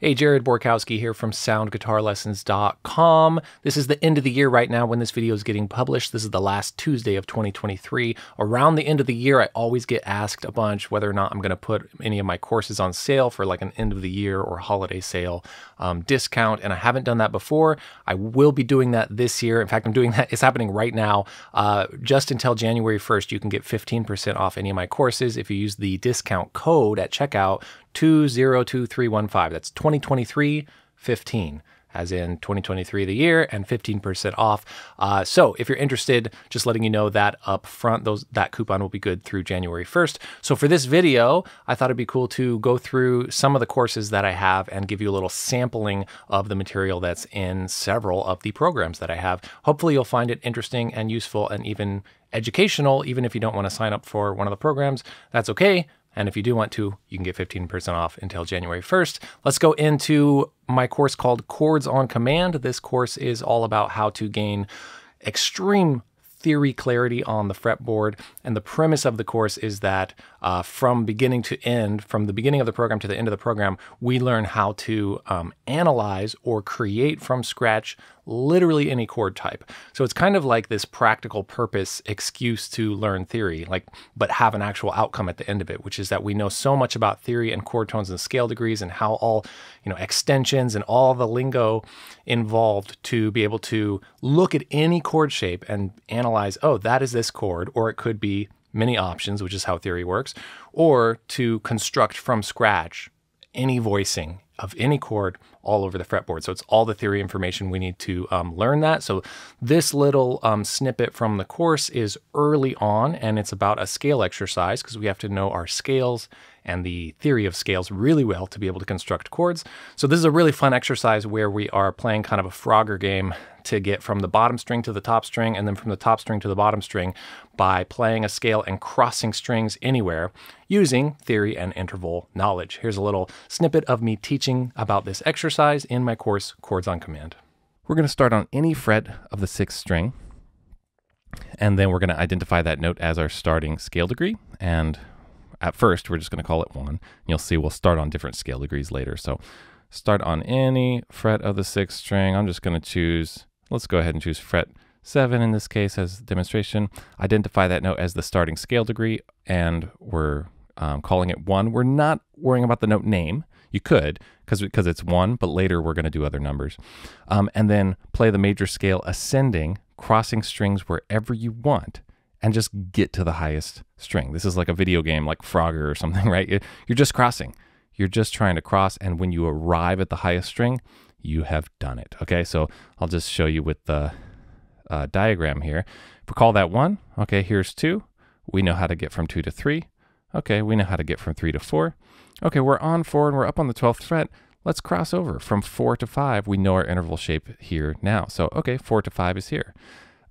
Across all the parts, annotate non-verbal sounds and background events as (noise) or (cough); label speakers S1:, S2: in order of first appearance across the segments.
S1: Hey, Jared Borkowski here from soundguitarlessons.com. This is the end of the year right now when this video is getting published. This is the last Tuesday of 2023. Around the end of the year, I always get asked a bunch whether or not I'm going to put any of my courses on sale for like an end of the year or holiday sale um, discount. And I haven't done that before. I will be doing that this year. In fact, I'm doing that. (laughs) It's happening right now. Uh, just until January 1st, you can get 15% off any of my courses if you use the discount code at checkout 202315. That's 2023 15 as in 2023 the year and 15% off. Uh, so if you're interested, just letting you know that up front, those that coupon will be good through January 1st. So for this video, I thought it'd be cool to go through some of the courses that I have and give you a little sampling of the material that's in several of the programs that I have. Hopefully you'll find it interesting and useful and even educational, even if you don't want to sign up for one of the programs. That's okay. And if you do want to, you can get 15% off until January 1st. Let's go into my course called Chords on Command. This course is all about how to gain extreme theory clarity on the fretboard. And the premise of the course is that uh, from beginning to end, from the beginning of the program to the end of the program, we learn how to um, analyze or create from scratch literally any chord type. So it's kind of like this practical purpose excuse to learn theory, like but have an actual outcome at the end of it, which is that we know so much about theory and chord tones and scale degrees and how all, you know, extensions and all the lingo involved to be able to look at any chord shape and analyze, oh, that is this chord, or it could be many options, which is how theory works, or to construct from scratch any voicing of any chord all over the fretboard. So it's all the theory information we need to um, learn that. So this little um, snippet from the course is early on and it's about a scale exercise because we have to know our scales and the theory of scales really well to be able to construct chords. So this is a really fun exercise where we are playing kind of a Frogger game to get from the bottom string to the top string and then from the top string to the bottom string by playing a scale and crossing strings anywhere using theory and interval knowledge. Here's a little snippet of me teaching about this exercise in my course, Chords on Command. We're going to start on any fret of the sixth string, and then we're going to identify that note as our starting scale degree. And at first, we're just going to call it one. You'll see we'll start on different scale degrees later. So start on any fret of the sixth string. I'm just going to choose, let's go ahead and choose fret 7 in this case as demonstration. Identify that note as the starting scale degree, and we're um, calling it 1. We're not worrying about the note name. You could, because it's 1, but later we're going to do other numbers. Um, and then play the major scale ascending, crossing strings wherever you want and just get to the highest string. This is like a video game like Frogger or something, (laughs) right? You're just crossing. You're just trying to cross. And when you arrive at the highest string, you have done it. Okay, so I'll just show you with the uh, diagram here. If we call that one, okay, here's two. We know how to get from two to three. Okay, we know how to get from three to four. Okay, we're on four and we're up on the 12th fret. Let's cross over from four to five. We know our interval shape here now. So, okay, four to five is here.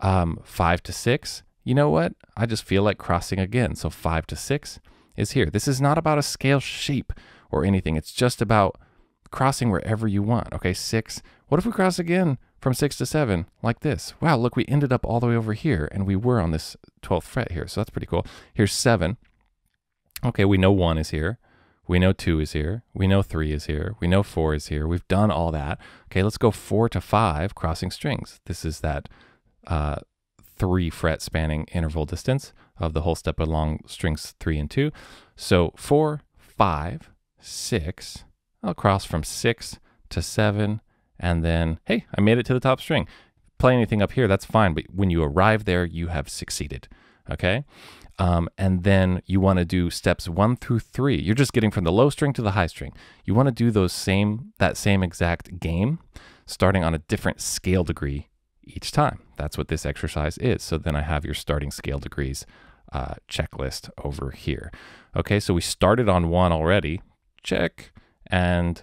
S1: Um, five to six, you know what? I just feel like crossing again. So five to six is here. This is not about a scale shape or anything. It's just about crossing wherever you want. Okay, six. What if we cross again from six to seven like this? Wow, look, we ended up all the way over here and we were on this 12th fret here. So that's pretty cool. Here's seven. Okay, we know one is here. We know two is here. We know three is here. We know four is here. We've done all that. Okay, let's go four to five crossing strings. This is that uh, three fret spanning interval distance of the whole step along strings three and two. So four, five, six, I'll cross from six to seven, and then, hey, I made it to the top string. Play anything up here, that's fine, but when you arrive there, you have succeeded, okay? Um, and then you want to do steps one through three. You're just getting from the low string to the high string. You want to do those same that same exact game, starting on a different scale degree each time. That's what this exercise is. So then I have your starting scale degrees uh, checklist over here. Okay, so we started on one already. Check. And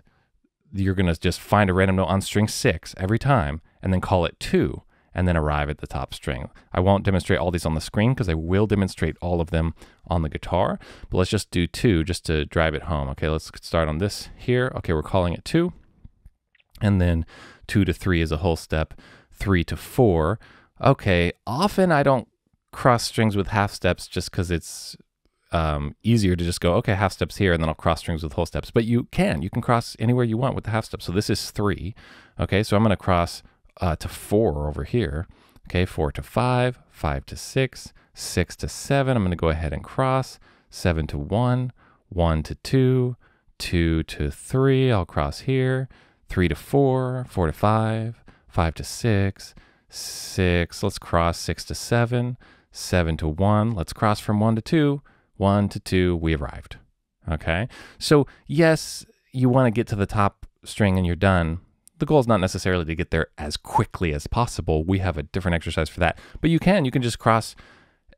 S1: you're going to just find a random note on string six every time and then call it two and then arrive at the top string. I won't demonstrate all these on the screen because I will demonstrate all of them on the guitar, but let's just do two just to drive it home. Okay, let's start on this here. Okay, we're calling it two. And then two to three is a whole step three to four. Okay, often I don't cross strings with half steps just because it's um, easier to just go, okay, half steps here, and then I'll cross strings with whole steps. But you can, you can cross anywhere you want with the half step. So this is three. Okay, so I'm going to cross uh, to four over here. Okay, four to five, five to six, six to seven. I'm going to go ahead and cross seven to one, one to two, two to three. I'll cross here, three to four, four to five, five to six, six. Let's cross six to seven, seven to one. Let's cross from one to two one to two, we arrived. Okay. So, yes, you want to get to the top string and you're done. The goal is not necessarily to get there as quickly as possible. We have a different exercise for that. But you can, you can just cross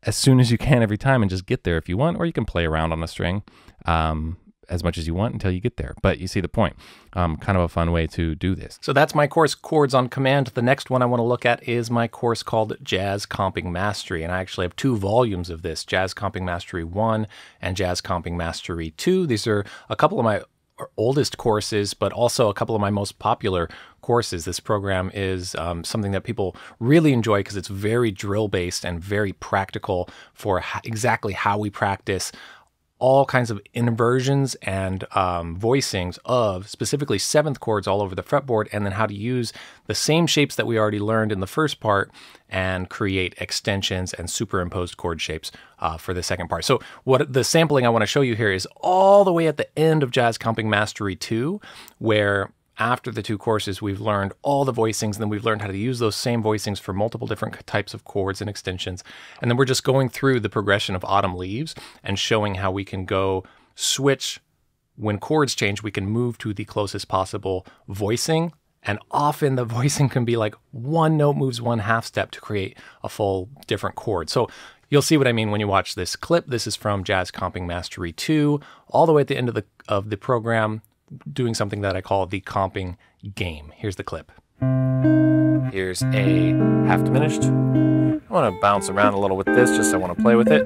S1: as soon as you can every time and just get there if you want, or you can play around on a string. Um, as much as you want until you get there. But you see the point. Um, kind of a fun way to do this. So that's my course, Chords on Command. The next one I want to look at is my course called Jazz Comping Mastery. And I actually have two volumes of this Jazz Comping Mastery 1 and Jazz Comping Mastery 2. These are a couple of my oldest courses, but also a couple of my most popular courses. This program is um, something that people really enjoy because it's very drill based and very practical for exactly how we practice all kinds of inversions and um, voicings of specifically seventh chords all over the fretboard, and then how to use the same shapes that we already learned in the first part and create extensions and superimposed chord shapes uh, for the second part. So, what the sampling I want to show you here is all the way at the end of Jazz Comping Mastery 2, where after the two courses, we've learned all the voicings, and then we've learned how to use those same voicings for multiple different types of chords and extensions. And then we're just going through the progression of autumn leaves and showing how we can go switch when chords change, we can move to the closest possible voicing. And often the (laughs) voicing can be like one note moves one half step to create a full different chord. So You'll see what I mean when you watch this clip. This is from Jazz Comping Mastery 2, all the way at the end of the of the program doing something that I call the comping game. Here's the clip. Here's a half diminished. I want to bounce around a little with this, just I want to play with it.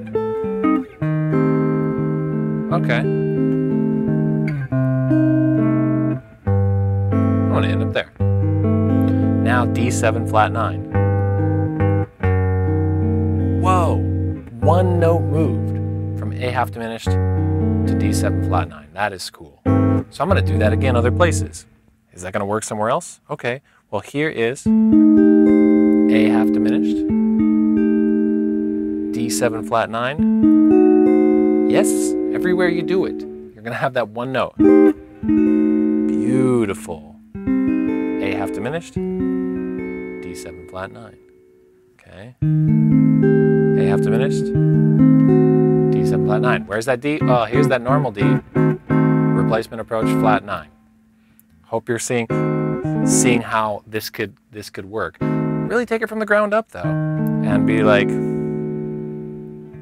S1: Okay. I want to end up there. Now D7 flat 9. Whoa! One note moved from A half diminished to D7 flat 9. That is cool. So I'm going to do that again other places. Is that going to work somewhere else? Okay. Well, here is A half diminished, D7 flat 9. Yes, everywhere you do it, you're going to have that one note. Beautiful. A half diminished, D7 flat 9. Okay. A half diminished, D7 flat 9. Where's that D? Oh, here's that normal D replacement approach, flat nine. Hope you're seeing seeing how this could this could work. Really take it from the ground up though, and be like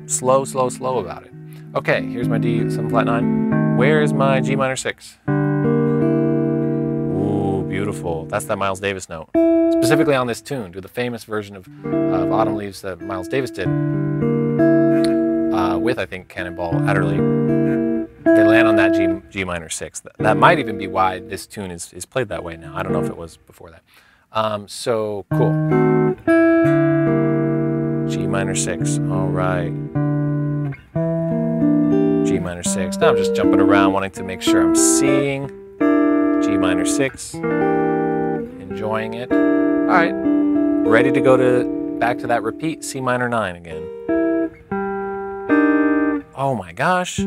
S1: slow, slow, slow about it. Okay, here's my D seven flat nine. Where is my G minor six? Ooh, beautiful. That's that Miles Davis note. Specifically on this tune, do the famous version of, of Autumn Leaves that Miles Davis did uh, with, I think, Cannonball Adderley they land on that G, G minor six. That, that, might even be why this tune is, is played that way now. I don't know if it was before that. Um, so cool. G minor six. All right. G minor six. Now I'm just jumping around, wanting to make sure I'm seeing G minor six, enjoying it. All right, ready to go to back to that repeat C minor nine again. Oh my gosh.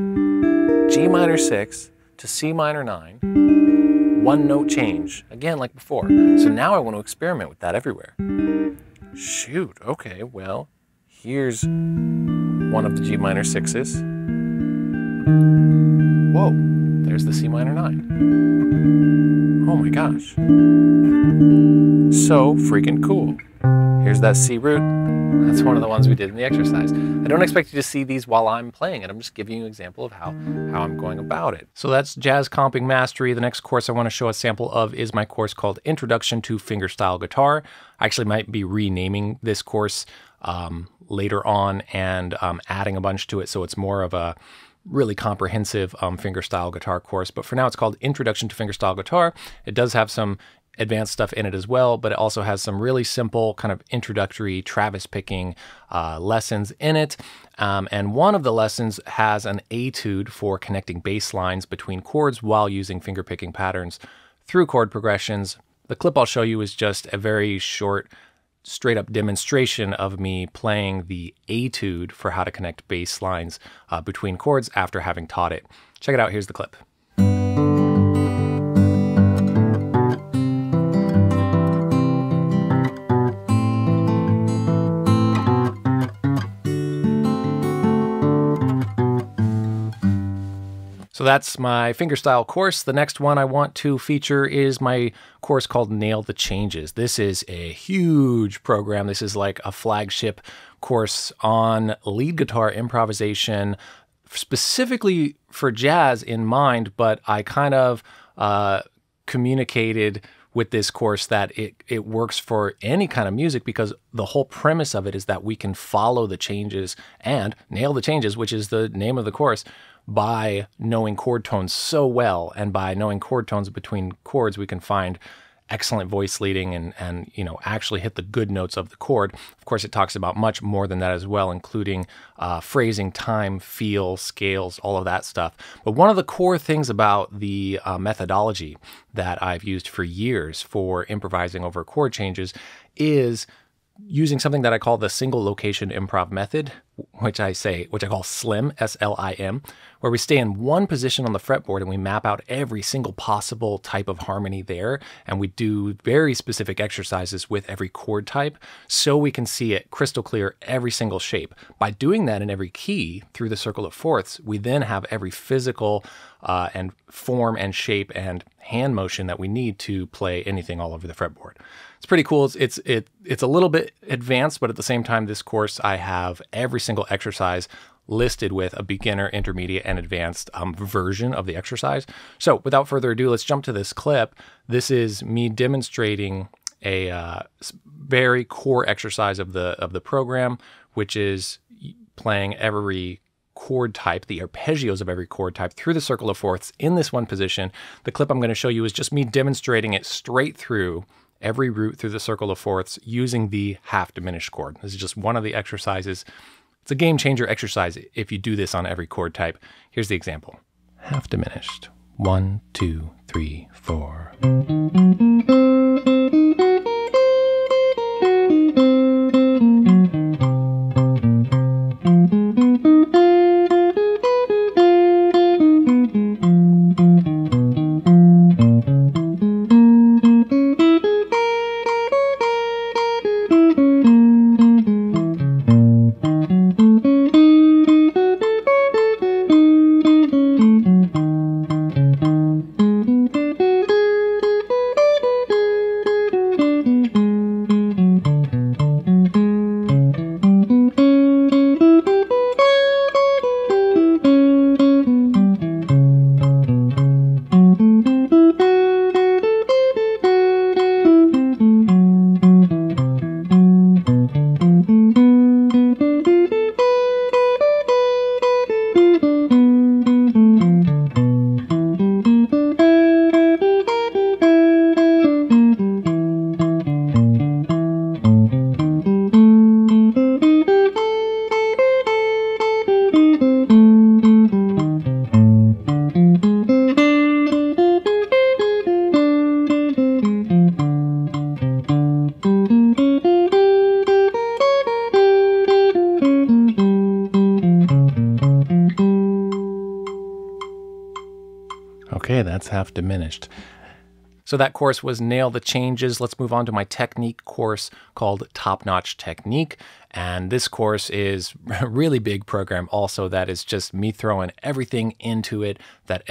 S1: G minor 6 to C minor 9, one note change, again like before. So now I want to experiment with that everywhere. Shoot, okay, well, here's one of the G minor 6s. Whoa, there's the C minor 9. Oh my gosh. So freaking cool. Here's that C root. That's one of the ones we did in the exercise. I don't expect you to see these while I'm playing it. I'm just giving you an example of how, how I'm going about it. So that's Jazz Comping Mastery. The next course I want to show a sample of is my course called Introduction to Fingerstyle Guitar. I actually might be renaming this course um, later on and um, adding a bunch to it so it's more of a really comprehensive um, fingerstyle guitar course. But for now, it's called Introduction to Fingerstyle Guitar. It does have some advanced stuff in it as well, but it also has some really simple kind of introductory Travis picking uh, lessons in it. Um, and one of the lessons has an etude for connecting bass lines between chords while using finger picking patterns through chord progressions. The clip I'll show you is just a very short straight up demonstration of me playing the etude for how to connect bass lines uh, between chords after having taught it. Check it out. Here's the clip. So that's my fingerstyle course. The next one I want to feature is my course called Nail the Changes. This is a huge program. This is like a flagship course on lead guitar improvisation, specifically for jazz in mind, but I kind of uh, communicated with this course that it, it works for any kind of music because the whole premise of it is that we can follow the changes and nail the changes, which is the name of the course, by knowing chord tones so well and by knowing chord tones between chords we can find excellent voice leading and and you know actually hit the good notes of the chord. Of course it talks about much more than that as well including uh, phrasing time feel scales all of that stuff. But one of the core things about the uh, methodology that i've used for years for improvising over chord changes is using something that I call the single location improv method, which I say, which I call SLIM, S L I M, where we stay in one position on the fretboard and we map out every single possible type of harmony there. And we do very specific exercises with every chord type so we can see it crystal clear every single shape. By doing that in every key through the circle of fourths, we then have every physical uh, and form and shape and hand motion that we need to play anything all over the fretboard. It's pretty cool. It's, it's it it's a little bit advanced, but at the same time, this course I have every single exercise listed with a beginner, intermediate, and advanced um, version of the exercise. So without further ado, let's jump to this clip. This is me demonstrating a uh, very core exercise of the of the program, which is playing every chord type, the arpeggios of every chord type through the circle of fourths in this one position. The clip I'm going to show you is just me demonstrating it straight through every root through the circle of fourths using the half diminished chord. This is just one of the exercises. It's a game changer exercise if you do this on every chord type. Here's the example. Half diminished. One, two, three, four. That's half diminished. So that course was Nail the Changes. Let's move on to my technique course called Top Notch Technique. And this course is (laughs) a really big program also that is just me throwing everything into it, that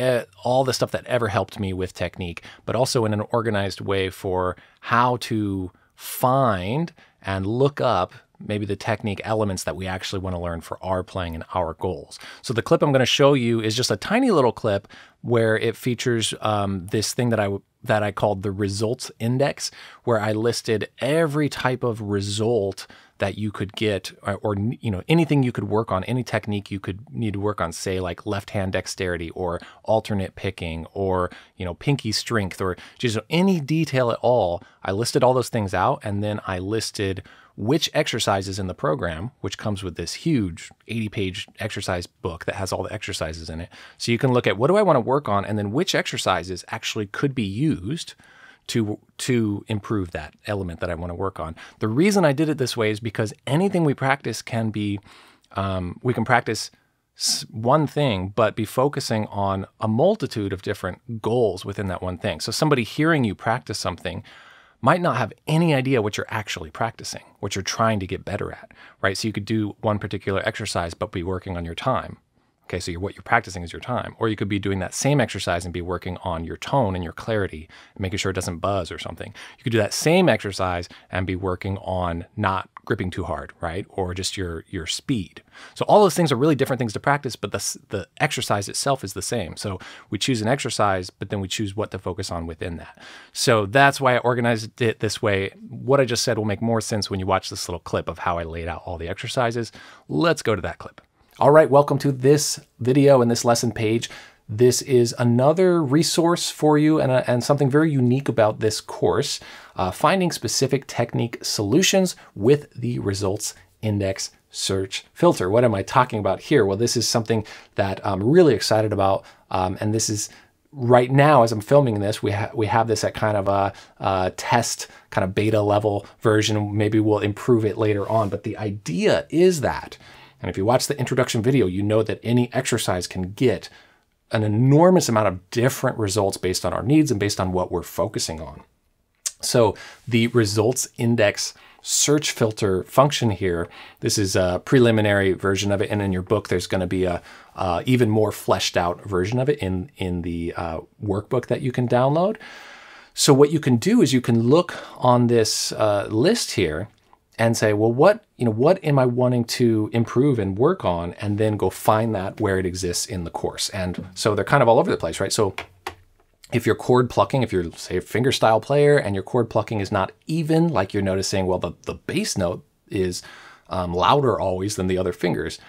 S1: all the stuff that ever helped me with technique, but also in an organized way for how to find and look up maybe the technique elements that we actually want to learn for our playing and our goals. So the clip I'm going to show you is just a tiny little clip where it features um, this thing that I that I called the results index, where I listed every type of result that you could get, or, or, you know anything you could work on, any technique you could need to work on, say like left hand dexterity or alternate picking or you know pinky strength or just any detail at all. I listed all those things out, and then I listed which exercises in the program, which comes with this huge 80 page exercise book that has all the exercises in it. So you can look at what do I want to work on and then which exercises actually could be used to to improve that element that I want to work on. The reason I did it this way is because anything we practice can be um, we can practice one thing, but be focusing on a multitude of different goals within that one thing. So somebody hearing you practice something might not have any idea what you're actually practicing, what you're trying to get better at, right? So you could do one particular exercise, but be working on your time. Okay, so you're, what you're practicing is your time. Or you could be doing that same exercise and be working on your tone and your clarity, making sure it doesn't buzz or something. You could do that same exercise and be working on not gripping too hard, right? Or just your your speed. So all those things are really different things to practice, but the the exercise itself is the same. So we choose an exercise, but then we choose what to focus on within that. So that's why I organized it this way. What I just said will make more sense when you watch this little clip of how I laid out all the exercises. Let's go to that clip. All right, welcome to this video and this lesson page. This is another resource for you and, and something very unique about this course, uh, finding specific technique solutions with the results index search filter. What am I talking about here? Well, this is something that I'm really excited about. Um, and this is right now, as I'm filming this, we, ha we have this at kind of a, a test, kind of beta level version. Maybe we'll improve it later on. But the idea is that and if you watch the introduction video, you know that any exercise can get an enormous amount of different results based on our needs and based on what we're focusing on. So the results index search filter function here, this is a preliminary version of it. And in your book, there's going to be a uh, even more fleshed out version of it in, in the uh, workbook that you can download. So what you can do is you can look on this uh, list here and say, well, what, you know, what am I wanting to improve and work on? And then go find that where it exists in the course. And so they're kind of all over the place, right? So if you're chord plucking, if you're say a fingerstyle player and your chord plucking is not even, like you're noticing, well, the, the bass note is um, louder always than the other fingers.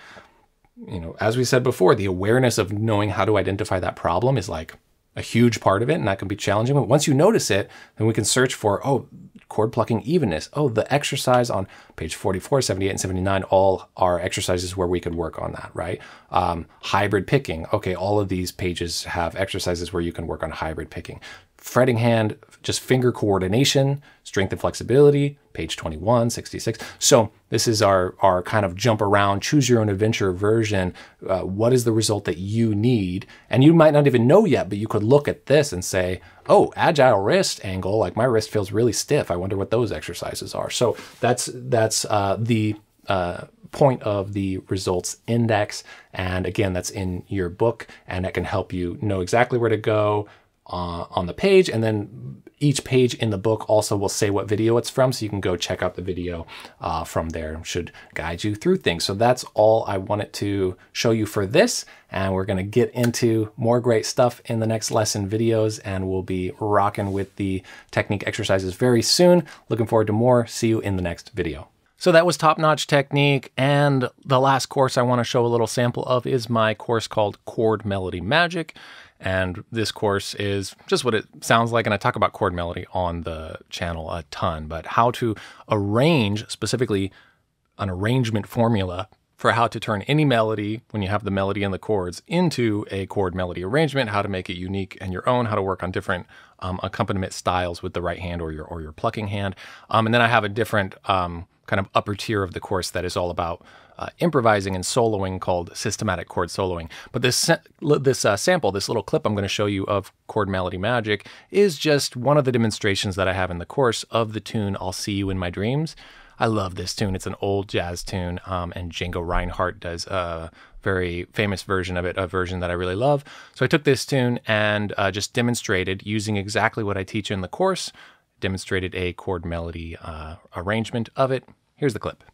S1: You know, as we said before, the awareness of knowing how to identify that problem is like a huge part of it, and that can be challenging. But once you notice it, then we can search for, oh, chord plucking evenness. Oh, the exercise on page 44, 78, and 79 all are exercises where we could work on that, right? Um, hybrid picking. Okay, all of these pages have exercises where you can work on hybrid picking fretting hand, just finger coordination, strength and flexibility, page 21, 66. So this is our, our kind of jump around, choose your own adventure version. Uh, what is the result that you need? And you might not even know yet, but you could look at this and say, oh, agile wrist angle, like my wrist feels really stiff. I wonder what those exercises are. So that's, that's uh, the uh, point of the results index. And again, that's in your book and that can help you know exactly where to go, uh, on the page. And then each page in the book also will say what video it's from. So you can go check out the video uh, from there. Should guide you through things. So that's all I wanted to show you for this. And we're going to get into more great stuff in the next lesson videos. And we'll be rocking with the technique exercises very soon. Looking forward to more. See you in the next video. So that was Top Notch Technique, and the last course I want to show a little sample of is my course called Chord Melody Magic. And this course is just what it sounds like. And I talk about chord melody on the channel a ton, but how to arrange specifically an arrangement formula for how to turn any melody when you have the melody and the chords into a chord melody arrangement, how to make it unique and your own, how to work on different um, accompaniment styles with the right hand or your or your plucking hand. Um, and then I have a different um, kind of upper tier of the course that is all about uh, improvising and soloing called systematic chord soloing. But this this uh, sample, this little clip I'm going to show you of chord melody magic is just one of the demonstrations that I have in the course of the tune "I'll See You in My Dreams." I love this tune. It's an old jazz tune, um, and Django Reinhardt does a very famous version of it, a version that I really love. So I took this tune and uh, just demonstrated using exactly what I teach in the course, demonstrated a chord melody uh, arrangement of it. Here's the clip.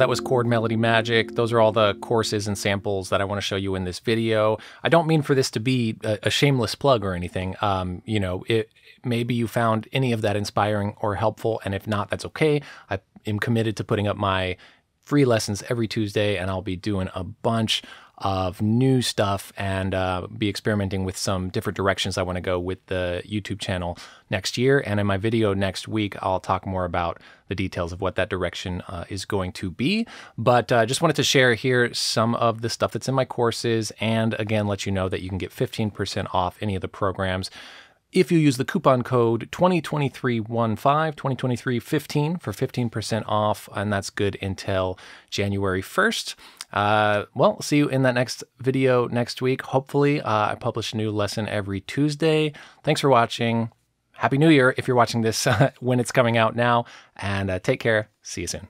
S1: That was Chord Melody Magic. Those are all the courses and samples that I want to show you in this video. I don't mean for this to be a, a shameless plug or anything. Um, you know, it, maybe you found any of that inspiring or helpful, and if not, that's okay. I am committed to putting up my free lessons every Tuesday, and I'll be doing a bunch of new stuff and uh, be experimenting with some different directions I want to go with the YouTube channel next year. And in my video next week, I'll talk more about the details of what that direction uh, is going to be. But I uh, just wanted to share here some of the stuff that's in my courses and again, let you know that you can get 15% off any of the programs if you use the coupon code 202315, 202315 for 15% off, and that's good until January 1st. Uh, well, see you in that next video next week. Hopefully, uh, I publish a new lesson every Tuesday. Thanks for watching. Happy New Year if you're watching this (laughs) when it's coming out now, and uh, take care. See you soon.